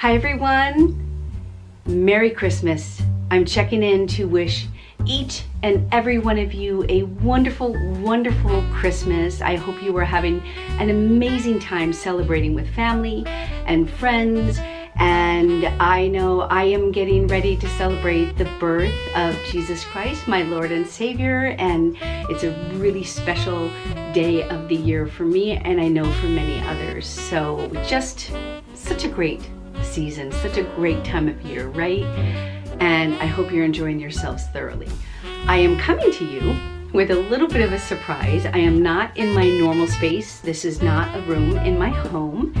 Hi everyone. Merry Christmas. I'm checking in to wish each and every one of you a wonderful, wonderful Christmas. I hope you are having an amazing time celebrating with family and friends. And I know I am getting ready to celebrate the birth of Jesus Christ, my Lord and Savior. And it's a really special day of the year for me, and I know for many others. So just such a great season, such a great time of year, right? And I hope you're enjoying yourselves thoroughly. I am coming to you with a little bit of a surprise. I am not in my normal space. This is not a room in my home.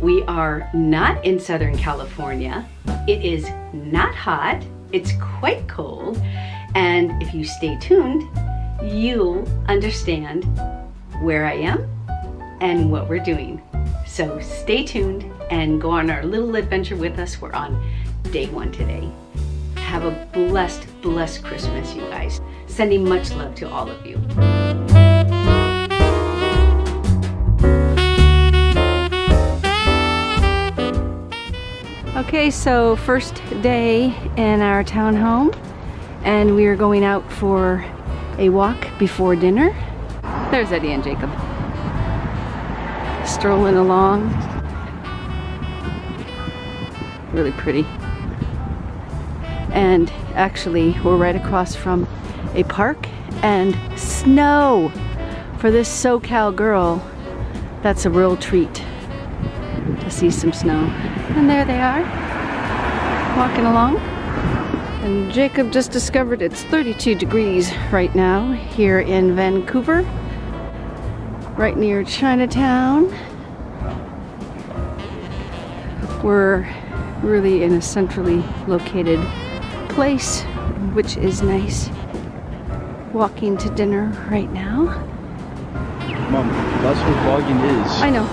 We are not in Southern California. It is not hot. It's quite cold. And if you stay tuned, you'll understand where I am and what we're doing. So stay tuned and go on our little adventure with us. We're on day one today. Have a blessed, blessed Christmas, you guys. Sending much love to all of you. Okay, so first day in our townhome, and we are going out for a walk before dinner. There's Eddie and Jacob strolling along. Really pretty. And actually, we're right across from a park and snow. For this SoCal girl, that's a real treat to see some snow. And there they are, walking along. And Jacob just discovered it's 32 degrees right now here in Vancouver, right near Chinatown. We're really in a centrally located place, which is nice. Walking to dinner right now. Mom, that's what vlogging is. I know.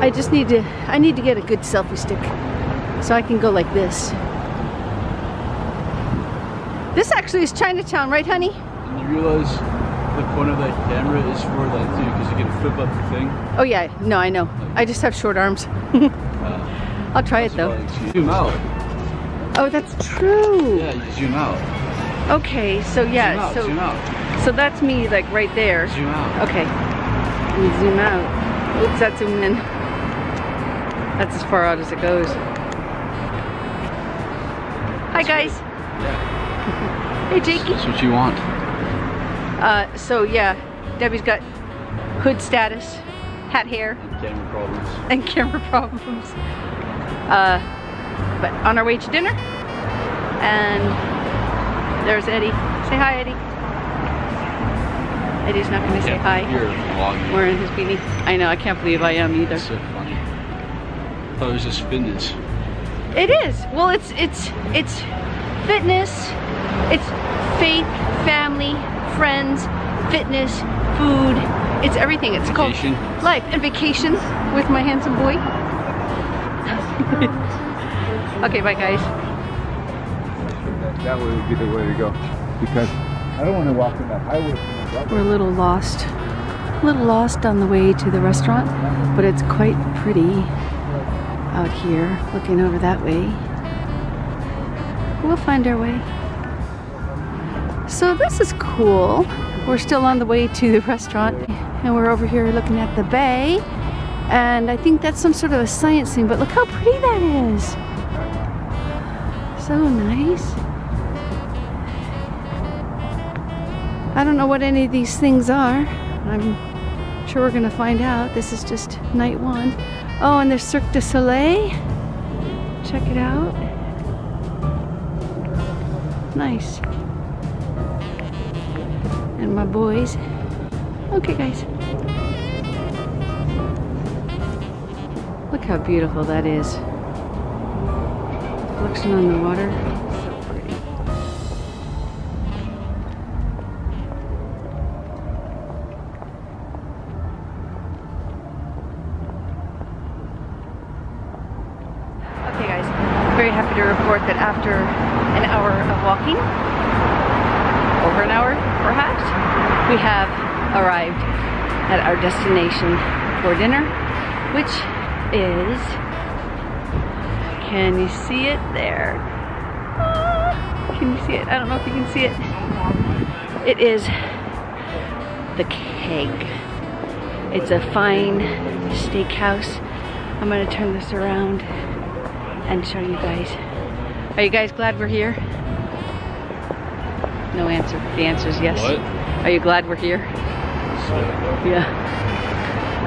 I just need to, I need to get a good selfie stick so I can go like this. This actually is Chinatown, right honey? And you realize the point of that camera is for that too, because you can flip up the thing. Oh yeah, no, I know. I just have short arms. Uh, I'll try it though. Zoom out. Oh, that's true. Yeah, you zoom out. Okay, so yeah, out, so so that's me like right there. Zoom out. Okay. Me zoom out. Oops, that's zoom in. That's as far out as it goes. Hi guys. Yeah. Hey Jakey. That's what you want. Uh, so yeah, Debbie's got hood status, hat hair, And camera problems. and camera problems. Uh, but on our way to dinner, and there's Eddie. Say hi, Eddie. Eddie's not going to say hi. You're vlogging. Wearing his beanie. I know. I can't believe I am either. That's so funny. I thought it was just fitness. It is. Well, it's it's it's fitness. It's faith, family, friends, fitness, food. It's everything. It's Vacation. called life and vacation with my handsome boy. okay, bye guys. That would be the way to go. Because I don't want to walk in that highway. for my brother. We're a little lost. A little lost on the way to the restaurant, but it's quite pretty out here, looking over that way. We'll find our way. So this is cool. We're still on the way to the restaurant and we're over here looking at the bay. And I think that's some sort of a science thing, but look how pretty that is. So nice. I don't know what any of these things are. I'm sure we're gonna find out. This is just night one. Oh, and there's Cirque du Soleil. Check it out. Nice. My boys. Okay, guys. Look how beautiful that is. Reflection on the water. Okay guys, very happy to report that after an hour of walking, over an hour perhaps, we have arrived at our destination for dinner, which is Can you see it there? Ah, can you see it? I don't know if you can see it. It is the keg. It's a fine steakhouse. I'm gonna turn this around and show you guys. Are you guys glad we're here? No answer. The answer is yes. What? Are you glad we're here? Yeah.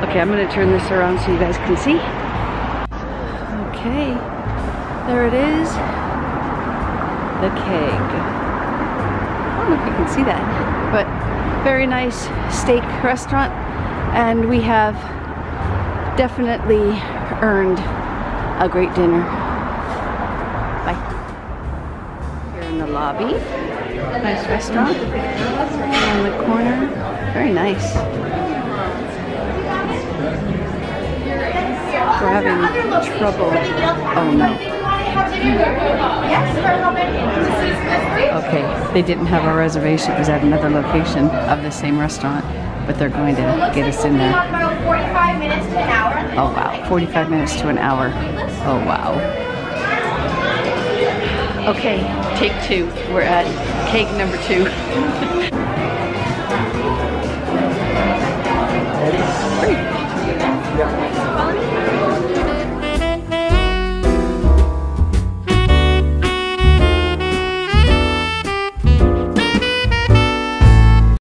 Okay, I'm gonna turn this around so you guys can see. Okay, there it is. The keg. I don't know if you can see that, but very nice steak restaurant. And we have definitely earned a great dinner. Bye. Here in the lobby. Nice restaurant. On the corner. Very nice. We're having trouble. Oh no. Okay, they didn't have a reservation. It was at another location of the same restaurant, but they're going to get us in there. About 45 minutes to an hour. Oh wow, 45 minutes to an hour. Oh wow. Okay, take two. We're at cake number two.